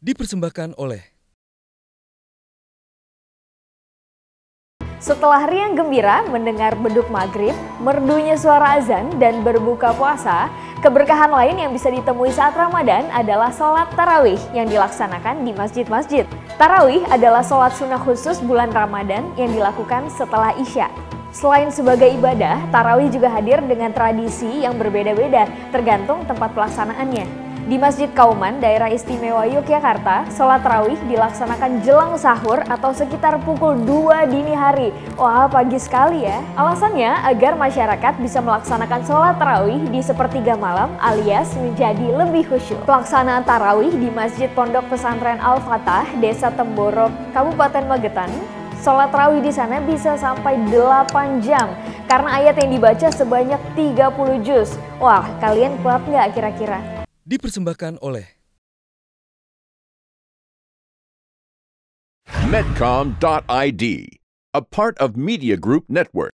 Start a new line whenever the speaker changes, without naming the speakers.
Dipersembahkan oleh
Setelah riang gembira mendengar beduk maghrib, merdunya suara azan, dan berbuka puasa, keberkahan lain yang bisa ditemui saat Ramadan adalah sholat tarawih yang dilaksanakan di masjid-masjid. Tarawih adalah sholat sunnah khusus bulan Ramadan yang dilakukan setelah Isya. Selain sebagai ibadah, tarawih juga hadir dengan tradisi yang berbeda-beda tergantung tempat pelaksanaannya. Di Masjid Kauman, daerah istimewa Yogyakarta, sholat tarawih dilaksanakan jelang sahur atau sekitar pukul 2 dini hari. Wah, pagi sekali ya. Alasannya agar masyarakat bisa melaksanakan sholat tarawih di sepertiga malam alias menjadi lebih khusyuk. Pelaksanaan tarawih di Masjid Pondok Pesantren Al-Fatah, Desa Temborok, Kabupaten Magetan, Sholat tarawih di sana bisa sampai 8 jam karena ayat yang dibaca sebanyak 30 juz. Wah, kalian kuat nggak kira-kira?
Dipersembahkan oleh
Medcom.id, a part of Media Group Network.